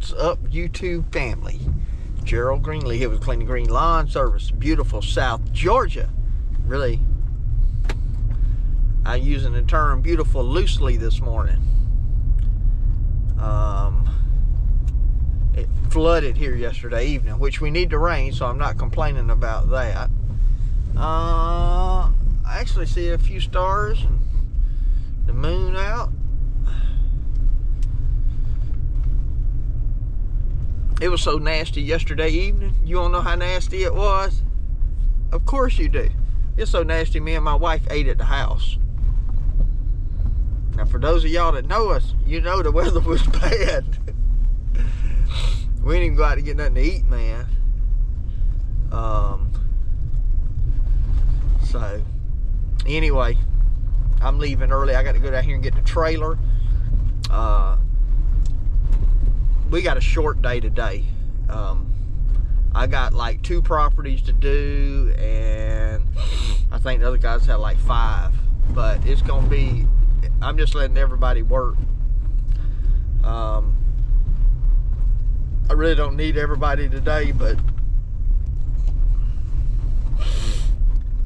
What's up, YouTube family? Gerald Greenlee here with Clean Green Lawn Service, beautiful South Georgia. Really, I'm using the term beautiful loosely this morning. Um, it flooded here yesterday evening, which we need to rain, so I'm not complaining about that. Uh, I actually see a few stars and the moon out. It was so nasty yesterday evening. You don't know how nasty it was? Of course you do. It's so nasty, me and my wife ate at the house. Now, for those of y'all that know us, you know the weather was bad. we didn't even go out to get nothing to eat, man. Um, so, anyway, I'm leaving early. I got to go down here and get the trailer. Uh, we got a short day today. Um, I got like two properties to do, and I think the other guys had like five. But it's gonna be. I'm just letting everybody work. Um, I really don't need everybody today, but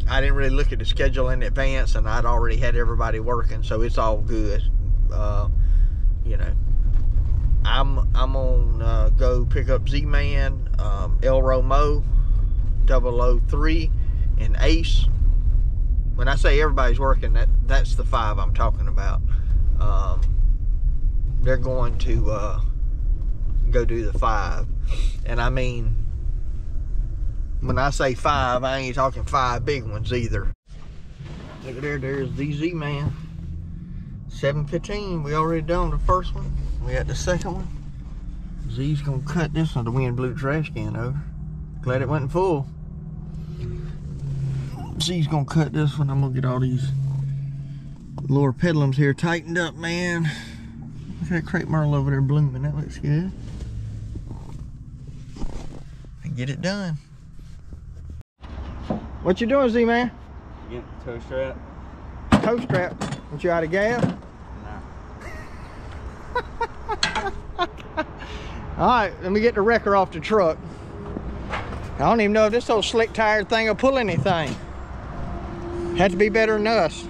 I didn't really look at the schedule in advance, and I'd already had everybody working, so it's all good. Uh, you know, I'm I'm gonna uh, go pick up Z-Man, um, El Romo, 003, and Ace. When I say everybody's working, that that's the five I'm talking about. Um, they're going to uh, go do the five, and I mean, when I say five, I ain't talking five big ones either. Look at there, there's the Z Man. 715, we already done the first one. We at the second one. Z's gonna cut this one. The wind blew trash can over. Glad it wasn't full. Z's gonna cut this one. I'm gonna get all these loropetalums here tightened up, man. Look at that crepe myrtle over there blooming. That looks good. And get it done. What you doing, Z-Man? Get the tow strap? Tow strap. Want you out of gas? All right, let me get the wrecker off the truck. I don't even know if this old slick tired thing will pull anything. Had to be better than us.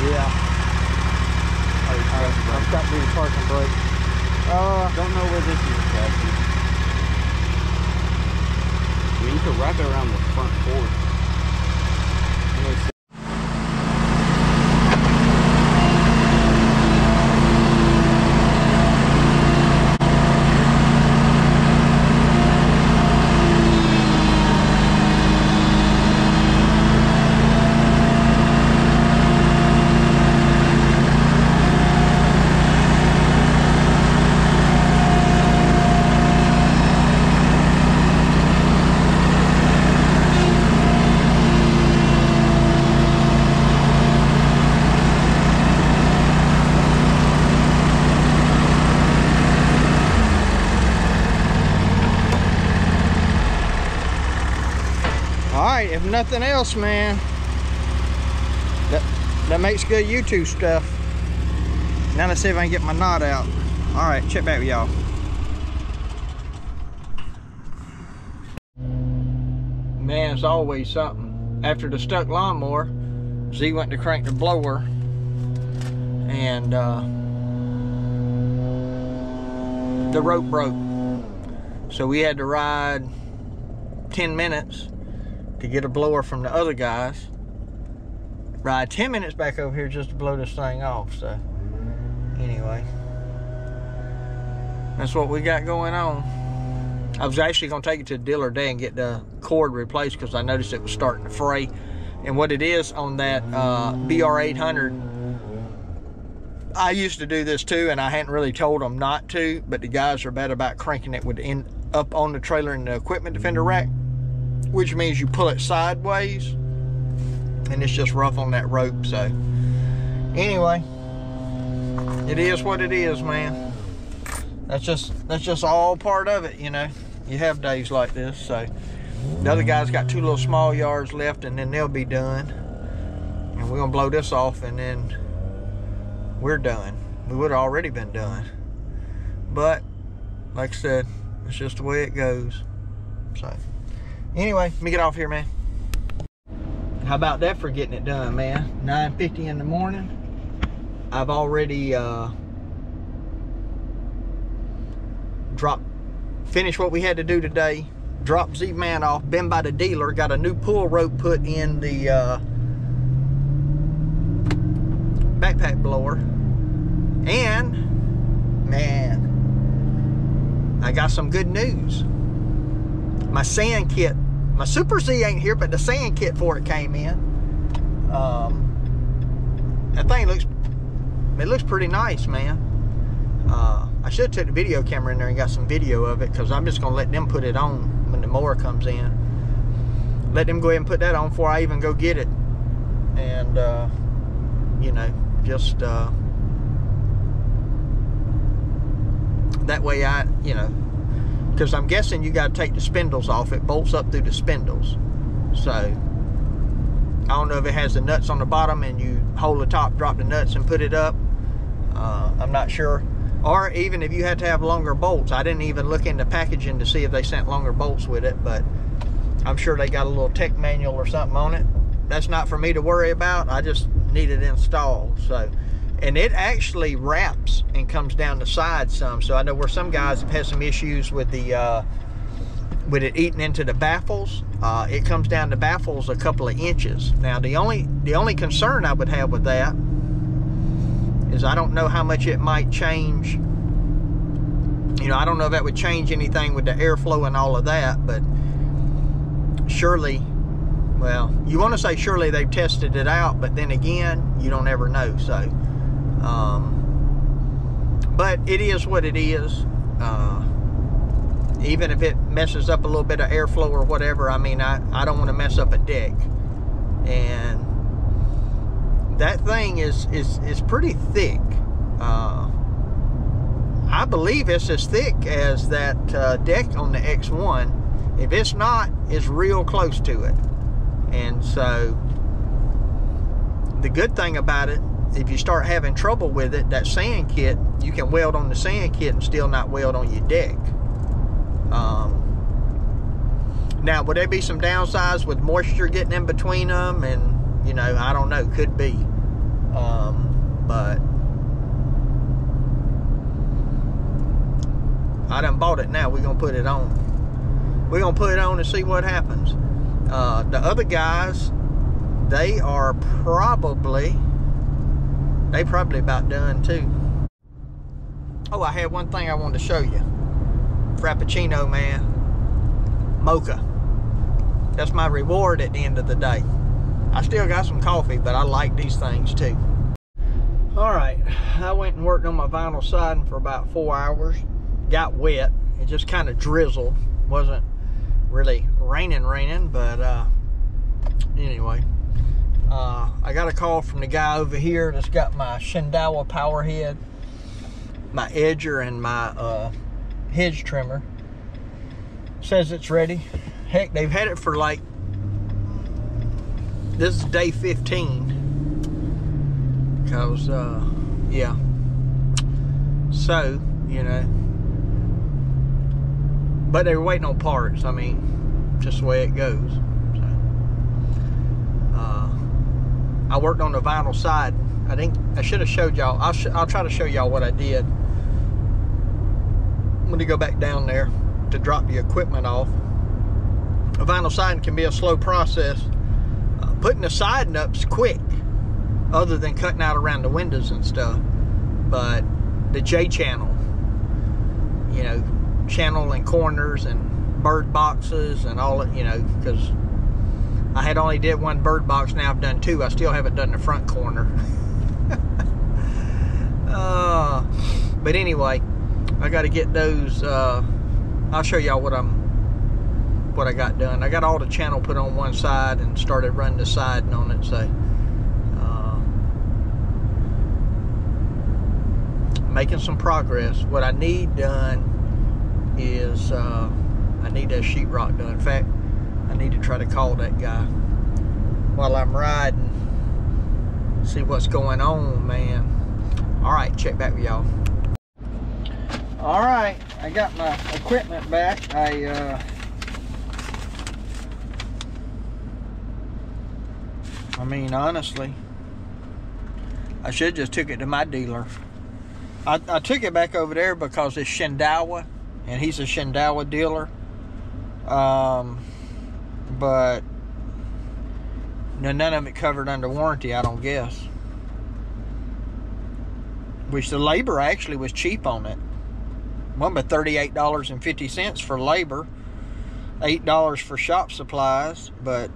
Yeah. I've got to do the parking brake. Uh, Don't know where this is attached I mean, you could wrap it around the front porch. I'm gonna see- all right, if nothing else, man, that, that makes good YouTube stuff. Now let's see if I can get my knot out. All right, check back with y'all. Man, it's always something. After the stuck lawnmower, Z went to crank the blower and uh, the rope broke. So we had to ride 10 minutes to get a blower from the other guys. Ride 10 minutes back over here just to blow this thing off. So, anyway, that's what we got going on. I was actually going to take it to the dealer today and get the cord replaced because I noticed it was starting to fray. And what it is on that uh, BR800, I used to do this too, and I hadn't really told them not to, but the guys are bad about cranking it with in, up on the trailer in the equipment defender rack, which means you pull it sideways, and it's just rough on that rope. So, anyway, it is what it is, man. That's just that's just all part of it, you know. You have days like this, so the other guy's got two little small yards left, and then they'll be done. And we're gonna blow this off, and then we're done. We would have already been done. But, like I said, it's just the way it goes. So, anyway, let me get off here, man. How about that for getting it done, man? 9.50 in the morning. I've already uh, dropped, finished what we had to do today. Dropped Z-Man off, been by the dealer, got a new pull rope put in the uh, backpack blower. And, man, I got some good news. My sand kit, my Super Z ain't here, but the sand kit for it came in. Um, that thing looks, it looks pretty nice, man. Uh, I should have took the video camera in there and got some video of it because I'm just going to let them put it on when the mower comes in. Let them go ahead and put that on before I even go get it. And, uh, you know, just uh, that way I, you know, because I'm guessing you got to take the spindles off. It bolts up through the spindles. So, I don't know if it has the nuts on the bottom and you hold the top, drop the nuts and put it up. Uh, I'm not sure or even if you had to have longer bolts. I didn't even look into packaging to see if they sent longer bolts with it, but I'm sure they got a little tech manual or something on it. That's not for me to worry about. I just need it installed. So, and it actually wraps and comes down the side some. So I know where some guys have had some issues with the uh, with it eating into the baffles. Uh, it comes down the baffles a couple of inches. Now the only the only concern I would have with that is I don't know how much it might change. You know, I don't know if that would change anything with the airflow and all of that, but surely, well, you want to say surely they've tested it out, but then again, you don't ever know. So, um, but it is what it is. Uh, even if it messes up a little bit of airflow or whatever, I mean, I, I don't want to mess up a deck. And that thing is is is pretty thick. Uh, I believe it's as thick as that uh, deck on the X1. If it's not, it's real close to it. And so the good thing about it, if you start having trouble with it, that sand kit, you can weld on the sand kit and still not weld on your deck. Um, now, would there be some downsides with moisture getting in between them and you know, I don't know, could be. Um, but I done bought it now. We're gonna put it on. We're gonna put it on and see what happens. Uh, the other guys, they are probably they probably about done too. Oh, I had one thing I wanted to show you. Frappuccino, man. Mocha. That's my reward at the end of the day. I still got some coffee, but I like these things too. All right, I went and worked on my vinyl siding for about four hours. Got wet. It just kind of drizzled. Wasn't really raining, raining, but uh, anyway. Uh, I got a call from the guy over here that's got my Shindaiwa power head, my edger, and my uh, hedge trimmer. Says it's ready. Heck, they've had it for like this is day 15 because uh yeah. So you know. But they were waiting on parts. I mean just the way it goes so uh i worked on the vinyl side. I think i should have showed y'all I'll, sh I'll try to show y'all what i did. I'm going to go back down there to drop the equipment off. A vinyl siding can be a slow process. Uh, putting the siding up's quick, other than cutting out around the windows and stuff. But the J channel, you know, channel and corners and bird boxes and all it, you know, because I had only did one bird box. Now I've done two. I still haven't done the front corner. uh, but anyway, I got to get those. Uh, I'll show y'all what I'm what I got done. I got all the channel put on one side and started running the siding on it. So uh, making some progress. What I need done is uh, I need that sheetrock done. In fact, I need to try to call that guy while I'm riding. See what's going on, man. All right, check back with y'all. All right, I got my equipment back. I uh, I mean, honestly, I should just took it to my dealer. I, I took it back over there because it's Shindaiwa, and he's a Shindaiwa dealer. Um, but none of it covered under warranty, I don't guess. Which the labor actually was cheap on it. One but thirty-eight dollars and fifty cents for labor, eight dollars for shop supplies, but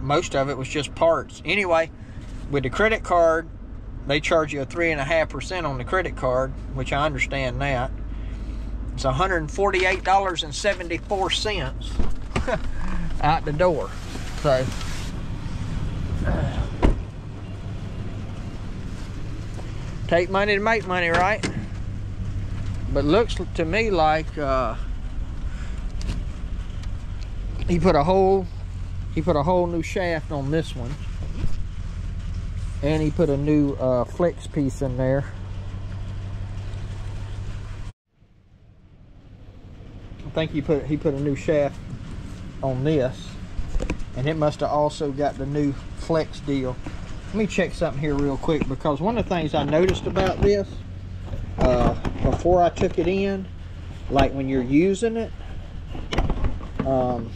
most of it was just parts. Anyway, with the credit card, they charge you a three and a half percent on the credit card, which I understand that. It's $148.74 out the door. So take money to make money, right? But looks to me like uh, he put a whole he put a whole new shaft on this one and he put a new uh, flex piece in there I think he put he put a new shaft on this and it must have also got the new flex deal. Let me check something here real quick because one of the things I noticed about this uh, before I took it in like when you're using it um,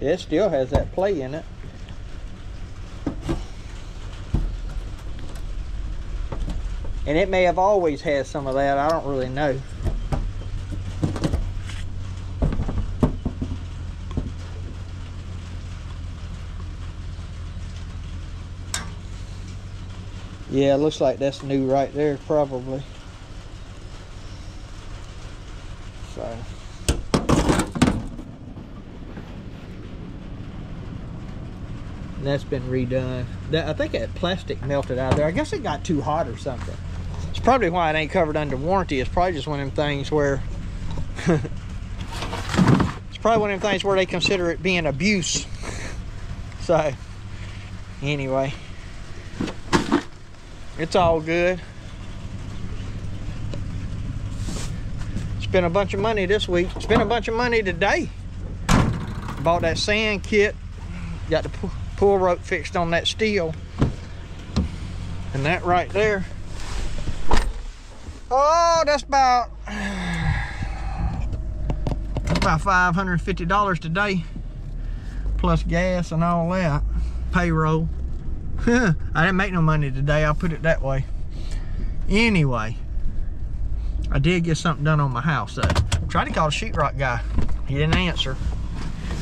it still has that play in it. And it may have always had some of that I don't really know Yeah, looks like that's new right there, probably. So. And that's been redone. That, I think that plastic melted out there. I guess it got too hot or something. It's probably why it ain't covered under warranty. It's probably just one of them things where... it's probably one of them things where they consider it being abuse. so, anyway it's all good. Spent a bunch of money this week. Spent a bunch of money today. Bought that sand kit. Got the pull rope fixed on that steel. And that right there. Oh, that's about about $550 today. Plus gas and all that. Payroll. I didn't make no money today, I'll put it that way. Anyway, I did get something done on my house though. Tried to call the sheetrock guy. He didn't answer.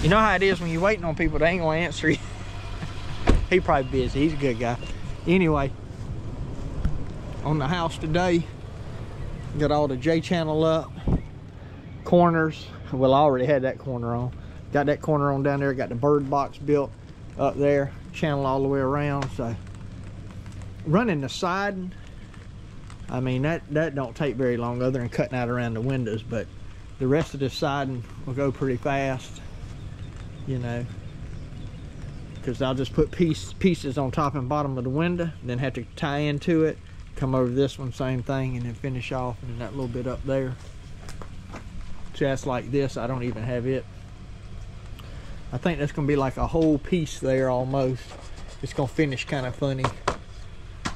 You know how it is when you're waiting on people, they ain't gonna answer you. he probably busy, he's a good guy. Anyway, on the house today, got all the J channel up, corners. Well, I already had that corner on. Got that corner on down there, got the bird box built up there channel all the way around so. Running the siding I mean that that don't take very long other than cutting out around the windows but the rest of the siding will go pretty fast you know. Because I'll just put piece, pieces on top and bottom of the window then have to tie into it come over this one same thing and then finish off and that little bit up there. Just like this I don't even have it I think that's gonna be like a whole piece there almost. It's gonna finish kind of funny.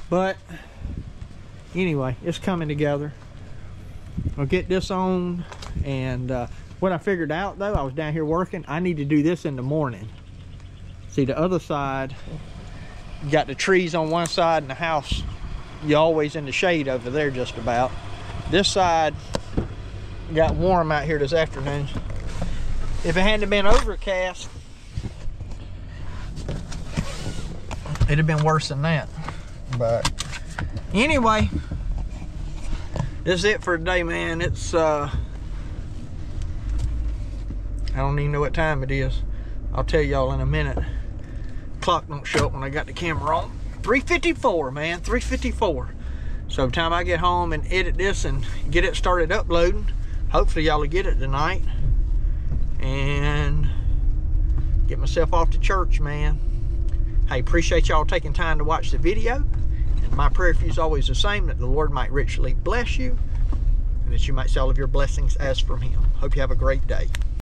But anyway, it's coming together. I'll get this on and uh, what I figured out though, I was down here working, I need to do this in the morning. See the other side, got the trees on one side and the house, you're always in the shade over there just about. This side got warm out here this afternoon. If it hadn't been overcast, it'd have been worse than that. But anyway, this is it for today, man. It's uh I don't even know what time it is. I'll tell y'all in a minute. Clock don't show up when I got the camera on. 354, man, 354. So time I get home and edit this and get it started uploading, hopefully y'all will get it tonight. And get myself off to church, man. Hey, appreciate y'all taking time to watch the video. And my prayer for you is always the same, that the Lord might richly bless you and that you might see all of your blessings as from him. Hope you have a great day.